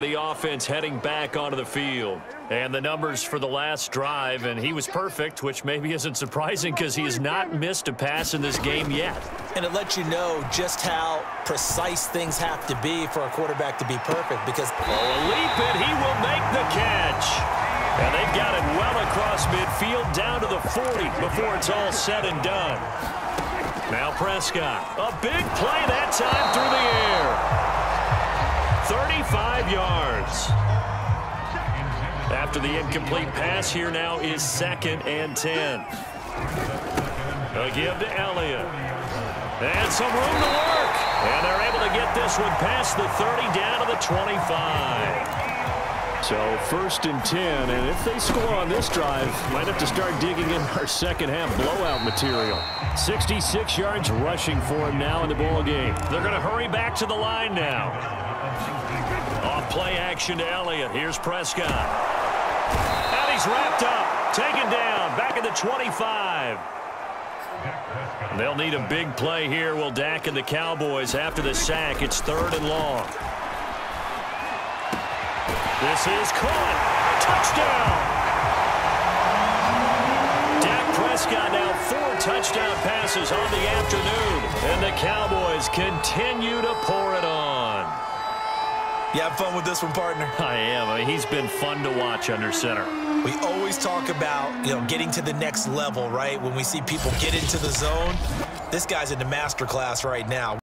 The offense heading back onto the field. And the numbers for the last drive, and he was perfect, which maybe isn't surprising because he has not missed a pass in this game yet. And it lets you know just how precise things have to be for a quarterback to be perfect because... Oh, a leap, and he will make the catch. And they've got it well across midfield down to the 40 before it's all said and done. Now Prescott, a big play that time through the air. 35 yards. After the incomplete pass, here now is second and 10. A give to Elliott. And some room to work. And they're able to get this one past the 30 down to the 25. So first and 10, and if they score on this drive, might have to start digging in our second half blowout material. 66 yards rushing for him now in the ball game. They're going to hurry back to the line now. Off play action to Elliott. Here's Prescott. And he's wrapped up. Taken down. Back at the 25. They'll need a big play here. Will Dak and the Cowboys after the sack. It's third and long. This is caught. Touchdown. Dak Prescott now four touchdown passes on the afternoon. And the Cowboys continue to pour it on. You have fun with this one, partner? I am. I mean, he's been fun to watch under center. We always talk about, you know, getting to the next level, right? When we see people get into the zone, this guy's in the master class right now.